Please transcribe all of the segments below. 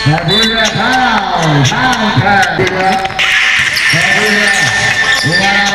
Hadirnya kau, mantra, hadirnya, ya.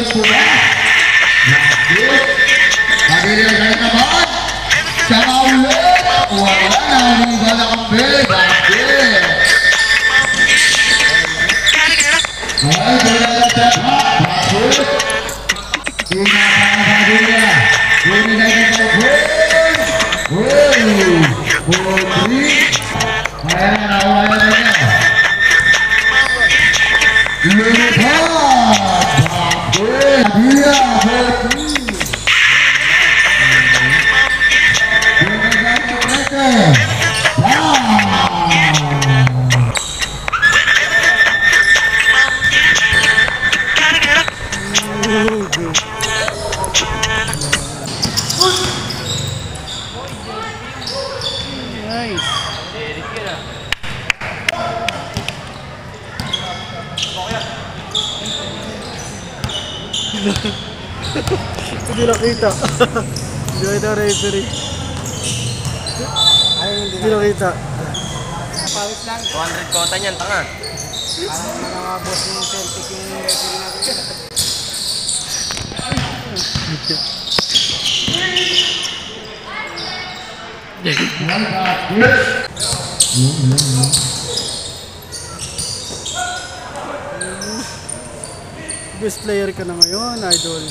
Pode pular? Hindi nakita. Hindi nakita referee. Hindi nakita. 200 kota niyan, tanga. Mga boss yung Celtic yung referee natin. Best player ka na ngayon, idol.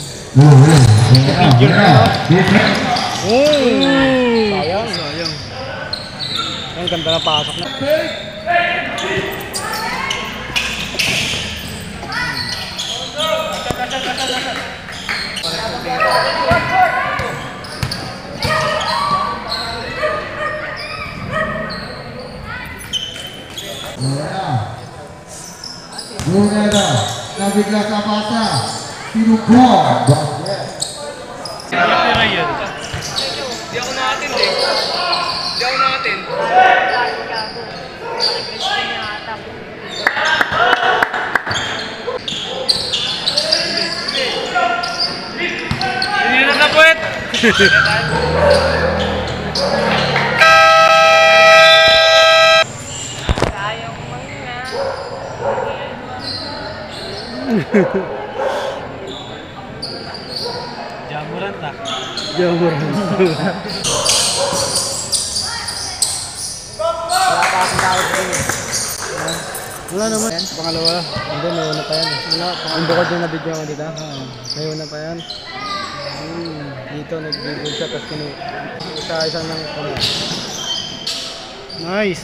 Sayang. Sayang. Ang ganda bata, tinukong. Di ako natin eh. Di ako natin. Hindi na na puwet. Jammer. Wala naman. Pangalawa. Hindi, may una pa yan. Wala. Yung bukod yung nabidyo ko dito. May una pa yan. Hmm. Dito, nag-dribble siya. Tapos kinu... Isa isang ng... Nice.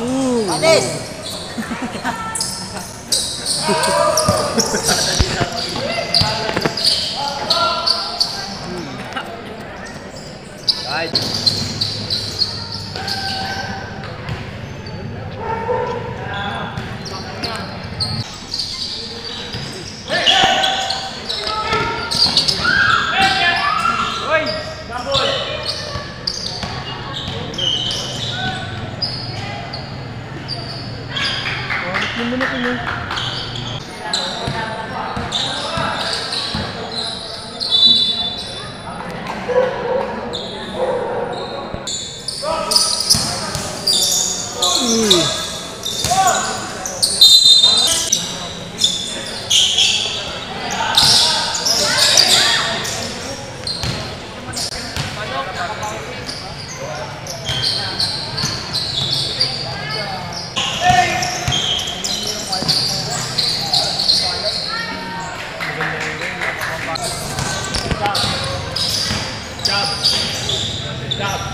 哦。Job. Job.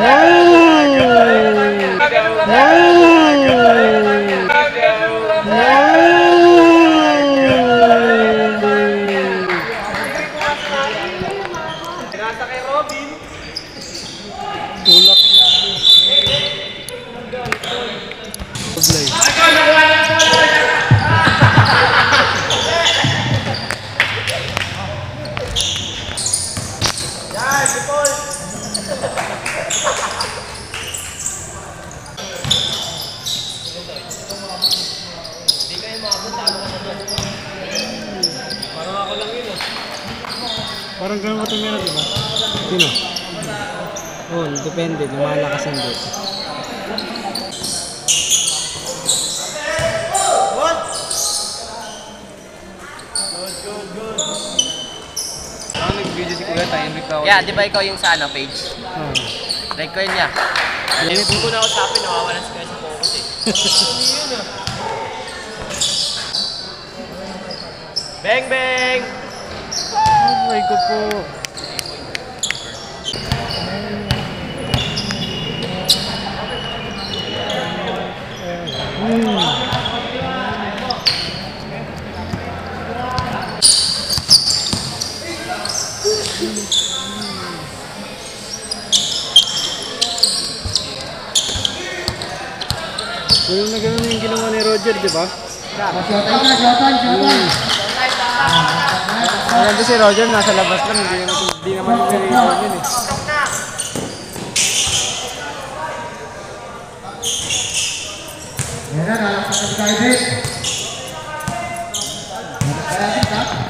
Wow. Wow. Yan o. Uy, ang galing ko talaga. Parang ganun ka tumira, di ba? Sino? Oh, depende. Lumalakas hindi. Ano nag-video si Kuya tayo, Enric ako. Yeah, di ba ikaw yung sa ano, page? Oh. Like ko yun niya. Yung ko na usapin, nawawalan si Kuya sa focus eh. Bang, bang! Aray ko po. Ganun na ganun yung ginawa ni Roger, di ba? Shotay ka, shotay, shotay. Alam ko si Roger nasa labas lang, hindi naman, naman yung nire-record yun eh. Yan na, nalakas ka tayo din. Kaya ka?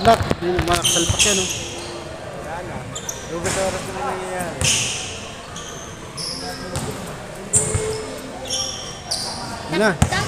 Naklak. Yun, makasalpak yan, oh. Wala na. Lugat oras na nangyayari. Yun na.